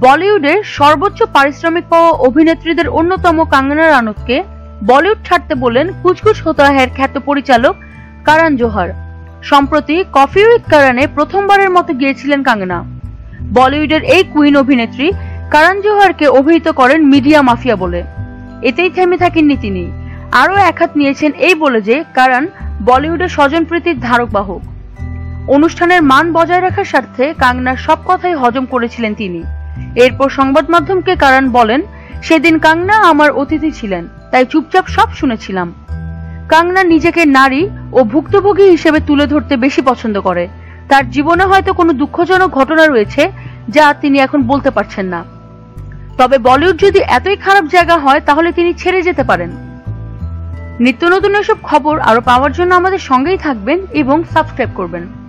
বলিউডের সর্বোচ্চ পারিশ্রমিক পাওয়া অভিনেত্রীদের অন্যতম কাঙ্গনা রানতকে বলিউড ছাড়তে বললেন কুচকুচ হোতা হ্যার খ্যাত পরিচালক কারণ জোহার। সম্প্রতি কফি উইথ কারণে প্রথমবারের মতো গিয়েছিলেন কাঙ্গনা। বলিউডের এই কুইন অভিনেত্রী কারণ জোহারকে অভিহিত করেন মিডিয়া মাফিয়া বলে। এতেই থেমে থাকেননি তিনি। আরও এক হাত নিয়েছেন এই বলে যে কারণ বলিউডের স্বজনপ্রীতির ধারক বাহক। অনুষ্ঠানের মান বজায় রাখার স্বার্থে কাঙ্গনার সব কথাই হজম করেছিলেন তিনি। এরপর সংবাদ মাধ্যমকে কারণ বলেন, সেদিন কাঙ্গনা আমার অতিথি ছিলেন, তাই চুপচাপ সব শুনেছিলাম। কাঙ্গনা নিজেকে নারী ও ভুক্তভোগী হিসেবে তুলে ধরতে বেশি পছন্দ করে। তার জীবনে হয়তো কোনো দুঃখজনক ঘটনা রয়েছে, যা তিনি এখন বলতে পারছেন না। তবে বলিউড যদি এতই খারাপ জায়গা হয়, তাহলে তিনি ছেড়ে যেতে পারেন। নিত্য নতুন এসব খবর আরও পাওয়ার জন্য আমাদের সঙ্গেই থাকবেন এবং সাবস্ক্রাইব করবেন।